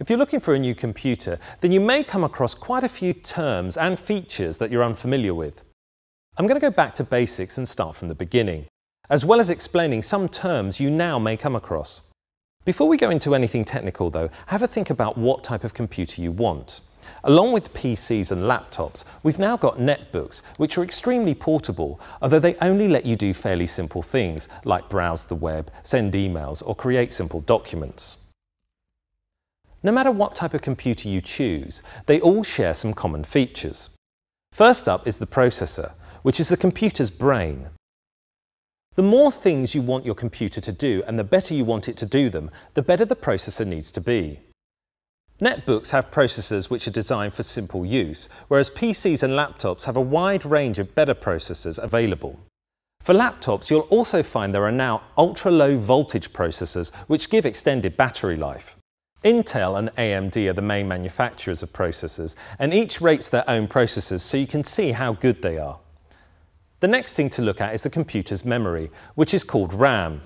If you're looking for a new computer, then you may come across quite a few terms and features that you're unfamiliar with. I'm going to go back to basics and start from the beginning, as well as explaining some terms you now may come across. Before we go into anything technical though, have a think about what type of computer you want. Along with PCs and laptops, we've now got netbooks, which are extremely portable, although they only let you do fairly simple things, like browse the web, send emails, or create simple documents. No matter what type of computer you choose, they all share some common features. First up is the processor, which is the computer's brain. The more things you want your computer to do and the better you want it to do them, the better the processor needs to be. Netbooks have processors which are designed for simple use, whereas PCs and laptops have a wide range of better processors available. For laptops, you'll also find there are now ultra-low voltage processors which give extended battery life. Intel and AMD are the main manufacturers of processors, and each rates their own processors so you can see how good they are. The next thing to look at is the computer's memory, which is called RAM.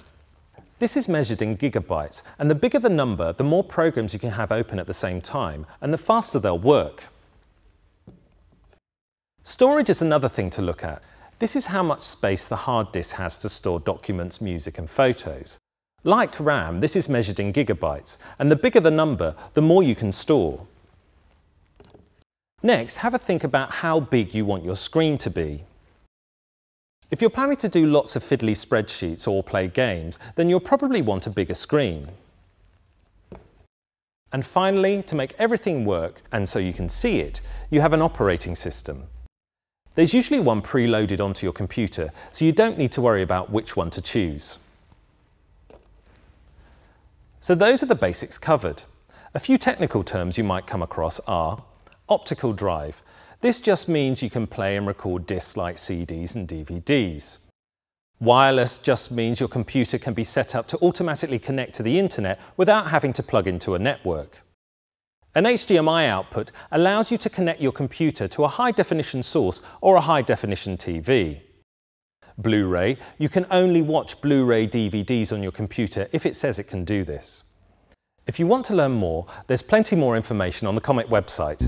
This is measured in gigabytes, and the bigger the number, the more programs you can have open at the same time, and the faster they'll work. Storage is another thing to look at. This is how much space the hard disk has to store documents, music and photos. Like RAM, this is measured in gigabytes, and the bigger the number, the more you can store. Next, have a think about how big you want your screen to be. If you're planning to do lots of fiddly spreadsheets or play games, then you'll probably want a bigger screen. And finally, to make everything work, and so you can see it, you have an operating system. There's usually one preloaded onto your computer, so you don't need to worry about which one to choose. So those are the basics covered. A few technical terms you might come across are optical drive. This just means you can play and record discs like CDs and DVDs. Wireless just means your computer can be set up to automatically connect to the internet without having to plug into a network. An HDMI output allows you to connect your computer to a high definition source or a high definition TV. Blu ray, you can only watch Blu ray DVDs on your computer if it says it can do this. If you want to learn more, there's plenty more information on the Comet website.